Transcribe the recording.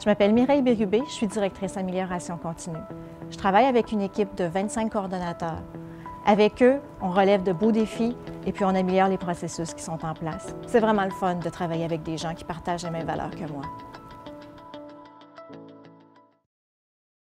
Je m'appelle Mireille Bérubé, je suis directrice amélioration continue. Je travaille avec une équipe de 25 coordonnateurs. Avec eux, on relève de beaux défis et puis on améliore les processus qui sont en place. C'est vraiment le fun de travailler avec des gens qui partagent les mêmes valeurs que moi.